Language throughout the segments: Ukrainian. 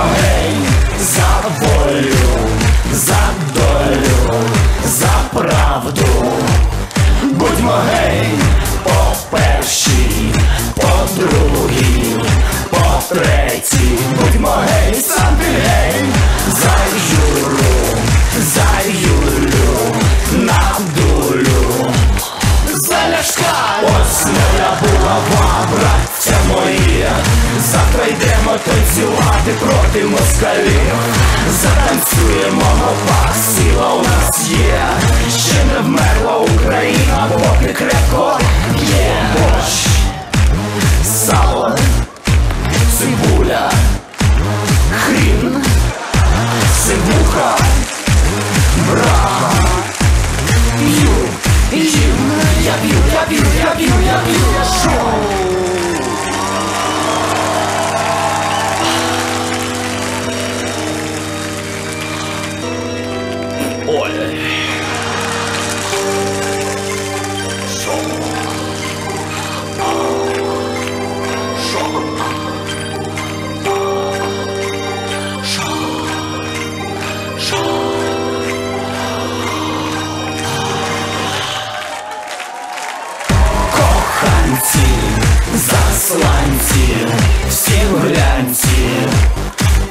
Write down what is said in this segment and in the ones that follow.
Гей за волю, за долю, за правду. Будьмо гей по першій, по другій, по третій. Будьмо гей, сам ти гей, за Юру, за Юлю, на дулю. За ляшка, ось моя булава, браття мої. Завтра йдемо танцювати проти москалів. Затанцюємо, мова, сила у нас є. Ще не вмерла Україна, поки крепко є. Борщ, сало, цибуля, хрін, сивуха, брага. П'ю, їм, я п'ю, я п'ю, я п'ю, я п'ю, Ой. Шоу. Шоу. Коханці, засланці, всі в глянці,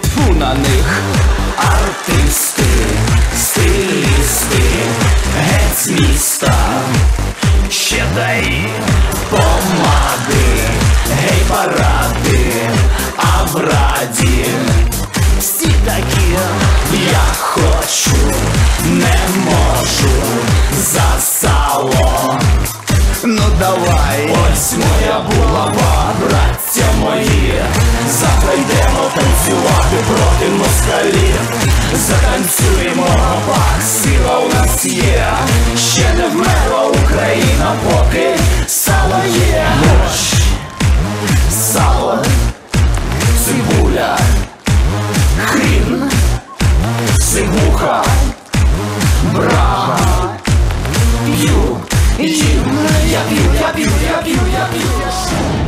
Тьфу на них артисти, Раді всі такі, я хочу, не можу за сало. Ну давай, ось моя булава, браття мої. Завтра йдемо танцювати проти москалів. Затанцюємо гопак, сила у нас є. Ще не вмерла Україна, сивуха, брага. П'ю, їм, я п'ю, я п'ю, я п'ю, я п'ю.